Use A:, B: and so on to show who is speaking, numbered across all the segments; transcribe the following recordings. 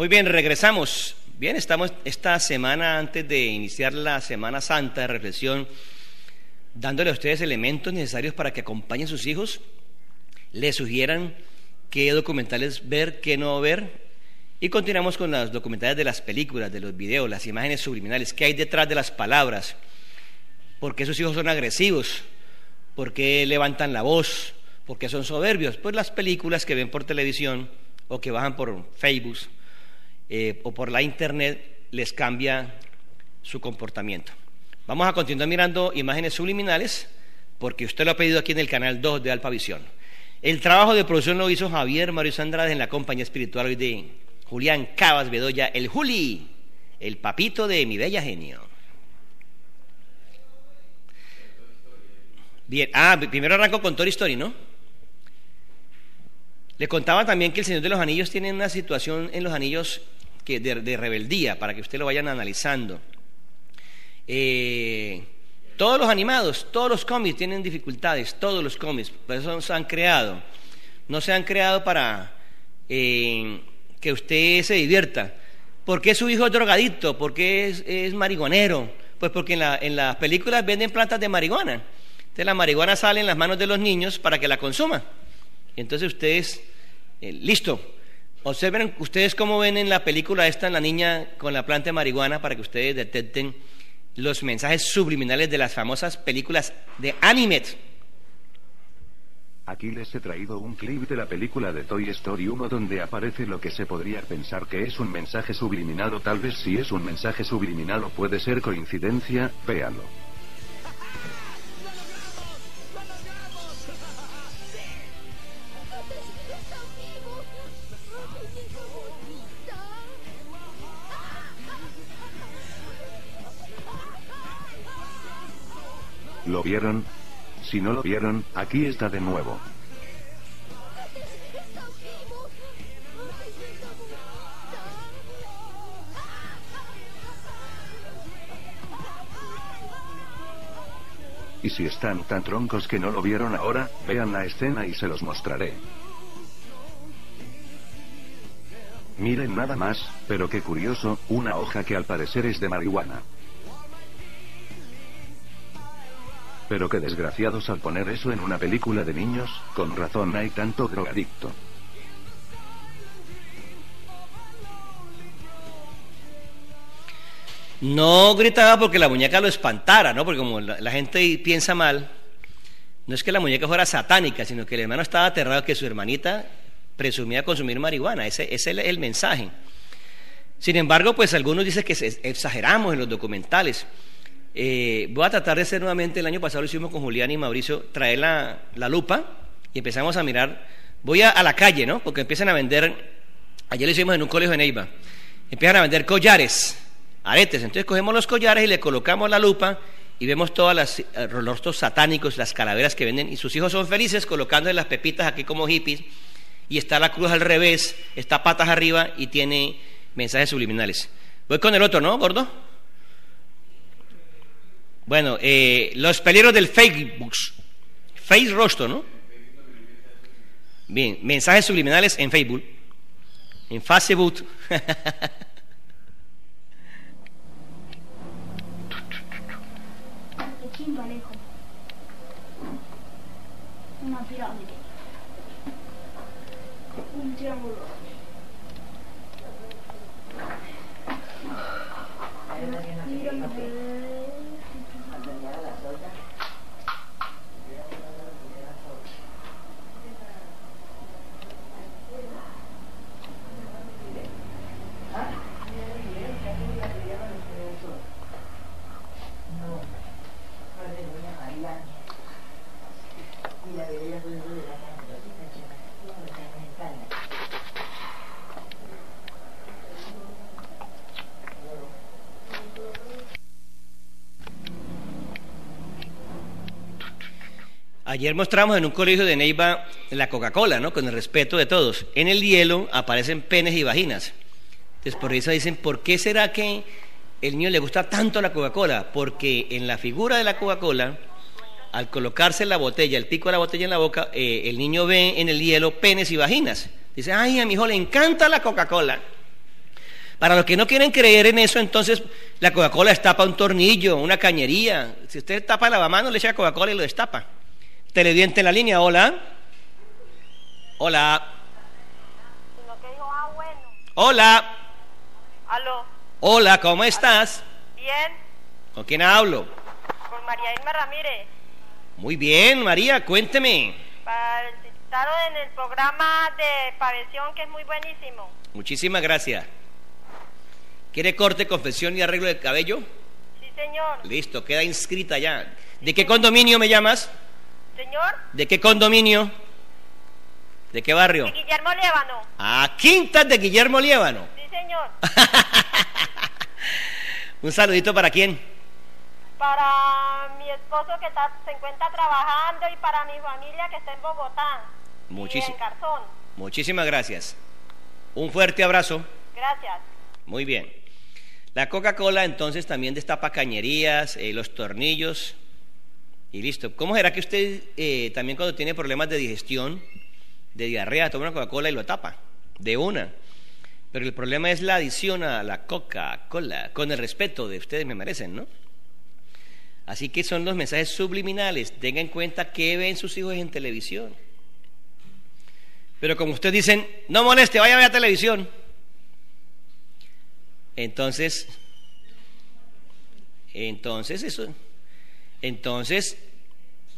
A: Muy bien, regresamos. Bien, estamos esta semana antes de iniciar la Semana Santa de reflexión, dándole a ustedes elementos necesarios para que acompañen a sus hijos, les sugieran qué documentales ver, qué no ver, y continuamos con las documentales de las películas, de los videos, las imágenes subliminales, qué hay detrás de las palabras, por qué sus hijos son agresivos, por qué levantan la voz, por qué son soberbios. Pues las películas que ven por televisión o que bajan por Facebook eh, o por la internet les cambia su comportamiento. Vamos a continuar mirando imágenes subliminales porque usted lo ha pedido aquí en el canal 2 de Alpavisión. El trabajo de producción lo hizo Javier Mario Andrade en la compañía espiritual hoy de Julián Cabas Bedoya, el Juli, el papito de mi bella genio. Bien, ah, primero arranco con Toy Story, ¿no? Le contaba también que el Señor de los Anillos tiene una situación en los anillos de, rebeldía, para que usted lo vayan analizando. Eh, todos los animados, todos los cómics tienen dificultades, todos los cómics, por eso se han creado. No se han creado para eh, que usted se divierta. ¿Por qué su hijo es drogadicto? ¿Por qué es, es marihuanero? Pues porque en, en las películas venden plantas de marihuana. Entonces la marihuana sale en las manos de los niños para que la consuman. Entonces ustedes, eh, listo, Observen ustedes cómo ven en la película esta la niña con la planta de marihuana para que ustedes detecten los mensajes subliminales de las famosas películas de anime.
B: Aquí les he traído un clip de la película de Toy Story 1 donde aparece lo que se podría pensar que es un mensaje subliminal o tal vez si es un mensaje subliminal o puede ser coincidencia, véanlo. ¿Lo vieron? Si no lo vieron, aquí está de nuevo. Y si están tan troncos que no lo vieron ahora, vean la escena y se los mostraré. Miren nada más, pero qué curioso, una hoja que al parecer es de marihuana. Pero qué desgraciados al poner eso en una película de niños, con razón hay tanto drogadicto.
A: No gritaba porque la muñeca lo espantara, ¿no? Porque como la, gente piensa mal, no es que la muñeca fuera satánica, sino que el hermano estaba aterrado que su hermanita presumía consumir marihuana. Ese, es el mensaje. Sin embargo, pues algunos dicen que exageramos en los documentales. Eh, voy a tratar de hacer nuevamente, el año pasado lo hicimos con Julián y Mauricio, traer la, lupa y empezamos a mirar. Voy a, la calle, ¿no? Porque empiezan a vender, ayer lo hicimos en un colegio de Neiva, empiezan a vender collares, aretes. Entonces cogemos los collares y le colocamos la lupa y vemos todos los rostros satánicos, las calaveras que venden, y sus hijos son felices colocándole las pepitas aquí como hippies, y está la cruz al revés, está patas arriba y tiene mensajes subliminales. Voy con el otro, ¿no, gordo? Bueno, eh, los peligros del Facebook. Face rostro, ¿no? Bien, mensajes subliminales en Facebook. En Facebook. Una pirámide. Un triángulo. Ayer mostramos en un colegio de Neiva la Coca-Cola, ¿no? Con el respeto de todos. En el hielo aparecen penes y vaginas. Entonces por eso dicen, ¿por qué será que el niño le gusta tanto la Coca-Cola? Porque en la figura de la Coca-Cola, al colocarse la botella, el pico de la botella en la boca, eh, el niño ve en el hielo penes y vaginas. Dice, ay, a mi hijo le encanta la Coca-Cola. Para los que no quieren creer en eso, entonces la Coca-Cola destapa un tornillo, una cañería. Si usted tapa el lavamanos, le echa Coca-Cola y lo destapa. Televidente en la línea, hola. Hola. Hola.
C: Aló.
A: Hola, ¿cómo estás?
C: Bien.
A: ¿Con quién hablo?
C: Con María Irma Ramírez.
A: Muy bien, María, cuénteme.
C: Para el en el programa de Pavención, que es muy buenísimo.
A: Muchísimas gracias. ¿Quiere corte, confesión y arreglo de cabello?
C: Sí, señor.
A: Listo, queda inscrita ya. ¿De qué condominio me llamas?
C: Señor.
A: ¿De qué condominio? ¿De qué barrio?
C: De Guillermo Liébano.
A: Ah, Quintas de Guillermo Liébano.
C: Sí, señor.
A: Un saludito para quién?
C: Para mi esposo que se encuentra trabajando y para mi familia que está en Bogotá.
A: Muchísimas.
C: Garzón.
A: Muchísimas gracias. Un fuerte abrazo.
C: Gracias.
A: Muy bien. La Coca-Cola entonces también destapa cañerías, eh, los tornillos y listo. ¿Cómo será que usted eh, también cuando tiene problemas de digestión, de diarrea, toma una Coca-Cola y lo tapa? De una. Pero el problema es la adición a la Coca-Cola, con el respeto de ustedes me merecen, ¿no? Así que son los mensajes subliminales. Tenga en cuenta qué ven sus hijos en televisión. Pero como ustedes dicen, no moleste, vaya a ver a televisión. Entonces, entonces eso, entonces,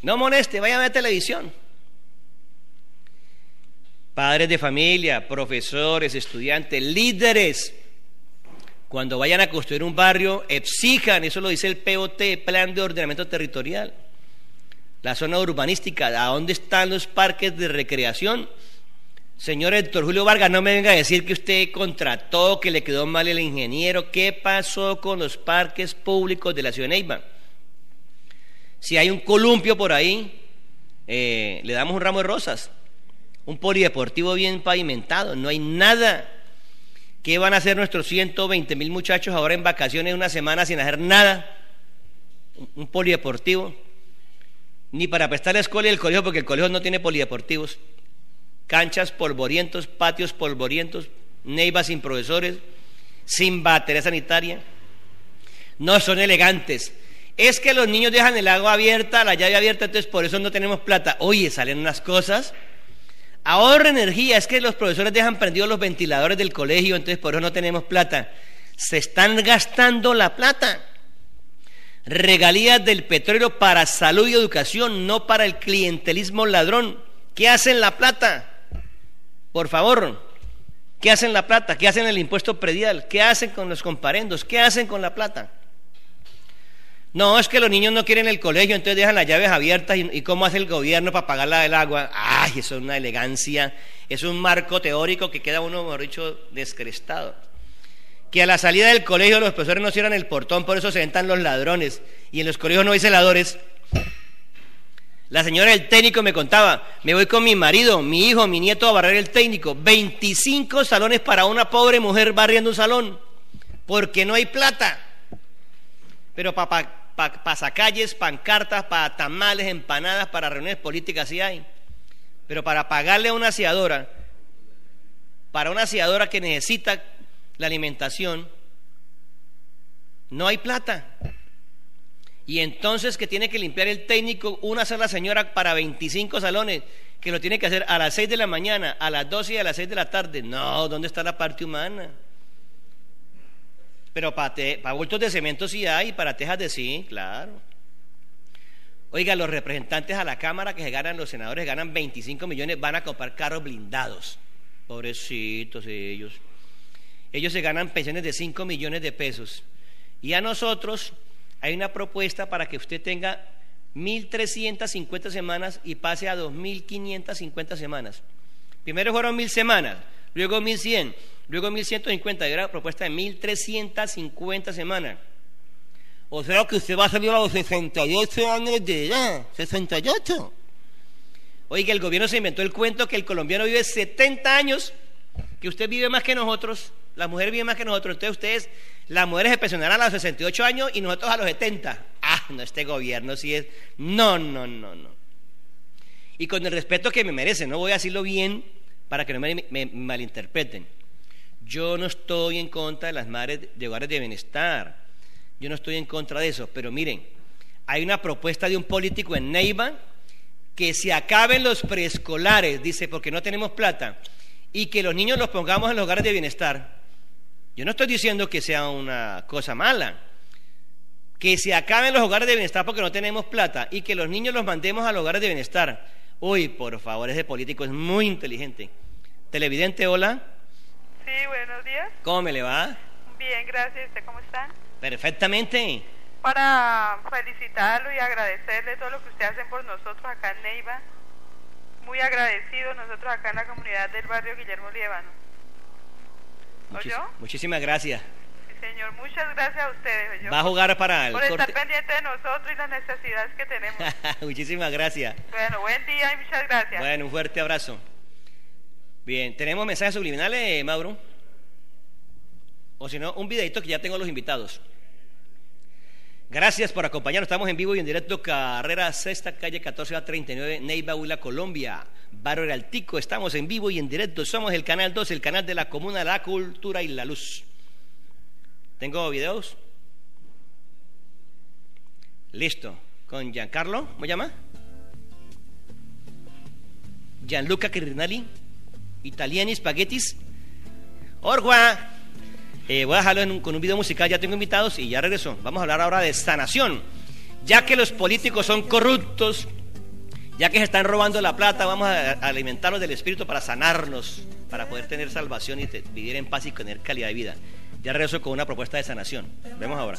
A: no moleste, vaya a ver televisión. Padres de familia, profesores, estudiantes, líderes, cuando vayan a construir un barrio, exijan, eso lo dice el POT, Plan de Ordenamiento Territorial, la zona urbanística, ¿a dónde están los parques de recreación? Señor Héctor Julio Vargas, no me venga a decir que usted contrató, que le quedó mal el ingeniero. ¿Qué pasó con los parques públicos de la ciudad de Neiva? Si hay un columpio por ahí, eh, le damos un ramo de rosas. Un polideportivo bien pavimentado. No hay nada. ¿Qué van a hacer nuestros 120 mil muchachos ahora en vacaciones una semana sin hacer nada? Un polideportivo. Ni para prestar la escuela y el colegio, porque el colegio no tiene polideportivos canchas polvorientos, patios polvorientos, neivas sin profesores, sin batería sanitaria. No son elegantes. Es que los niños dejan el agua abierta, la llave abierta, entonces por eso no tenemos plata. Oye, salen unas cosas. Ahorra energía, es que los profesores dejan prendidos los ventiladores del colegio, entonces por eso no tenemos plata. Se están gastando la plata. Regalías del petróleo para salud y educación, no para el clientelismo ladrón. ¿Qué hacen la plata? Por favor, ¿qué hacen la plata? ¿Qué hacen el impuesto predial? ¿Qué hacen con los comparendos? ¿Qué hacen con la plata? No, es que los niños no quieren el colegio, entonces dejan las llaves abiertas y, cómo hace el gobierno para pagar la del agua. Ay, eso es una elegancia, es un marco teórico que queda uno, mejor dicho, descrestado. Que a la salida del colegio los profesores no cierran el portón, por eso se entran los ladrones. Y en los colegios no hay celadores. La señora del técnico me contaba, me voy con mi marido, mi hijo, mi nieto a barrer el técnico. 25 salones para una pobre mujer barriendo un salón, porque no hay plata. Pero para pasacalles, pancartas, para tamales, empanadas, para reuniones políticas sí hay. Pero para pagarle a una aseadora, para una aseadora que necesita la alimentación, no hay plata. Y entonces que tiene que limpiar el técnico una sola señora para 25 salones, que lo tiene que hacer a las 6 de la mañana, a las 12 y a las 6 de la tarde. No, ¿dónde está la parte humana? Pero para, para bultos de cemento sí hay, para tejas de sí, claro. Oiga, los representantes a la Cámara que se ganan, los senadores ganan 25 millones, van a comprar carros blindados. Pobrecitos ellos. Ellos se ganan pensiones de 5 millones de pesos. Y a nosotros hay una propuesta para que usted tenga 1.350 semanas y pase a 2.550 semanas. Primero fueron 1.000 semanas, luego 1.100, luego 1.150 y ahora propuesta de 1.350 semanas. O sea que usted va a salir a los 68 años de edad, 68. Oiga, el gobierno se inventó el cuento que el colombiano vive 70 años, que usted vive más que nosotros, la mujer vive más que nosotros, entonces ustedes las mujeres se pensionarán a los 68 años y nosotros a los 70. Ah, no, este gobierno sí es. No, no, no, no. Y con el respeto que me merece, no voy a decirlo bien para que no me malinterpreten. Yo no estoy en contra de las madres de hogares de bienestar. Yo no estoy en contra de eso. Pero miren, hay una propuesta de un político en Neiva que se acaben los preescolares, dice, porque no tenemos plata, y que los niños los pongamos en los hogares de bienestar. Yo no estoy diciendo que sea una cosa mala. Que se acaben los hogares de bienestar porque no tenemos plata y que los niños los mandemos a los hogares de bienestar. Uy, por favor, ese político es muy inteligente. Televidente, hola.
D: Sí, buenos días.
A: ¿Cómo me le va?
D: Bien, gracias. ¿Usted cómo está?
A: Perfectamente.
D: Para felicitarlo y agradecerle todo lo que usted hace por nosotros acá en Neiva. Muy agradecido nosotros acá en la comunidad del barrio Guillermo Liévano.
A: Muchis-
D: ¿Oyó?
A: muchísimas gracias.
D: Sí, señor. Muchas gracias a ustedes. ¿oyó?
A: Va a jugar para el
D: por estar pendiente de nosotros y las necesidades que tenemos.
A: muchísimas gracias.
D: bueno, buen día y muchas gracias.
A: Bueno, un fuerte abrazo. Bien, ¿tenemos mensajes subliminales, Mauro? O si no, un videito que ya tengo los invitados. Gracias por acompañarnos. Estamos en vivo y en directo, carrera sexta, calle 14 a 39, Neiva, Huila, Colombia. Barrio estamos en vivo y en directo. Somos el canal 2, el canal de la Comuna, la Cultura y la Luz. ¿Tengo videos? Listo. Con Giancarlo, ¿cómo llama? Gianluca Quirinali, Italiani Spaghettis, Orgua. Eh, voy a dejarlo con un video musical, ya tengo invitados y ya regreso. Vamos a hablar ahora de sanación. Ya que los políticos son corruptos, ya que se están robando la plata, vamos a, alimentarnos del Espíritu para sanarnos, para poder tener salvación y vivir en paz y tener calidad de vida. Ya regreso con una propuesta de sanación. Vemos ahora.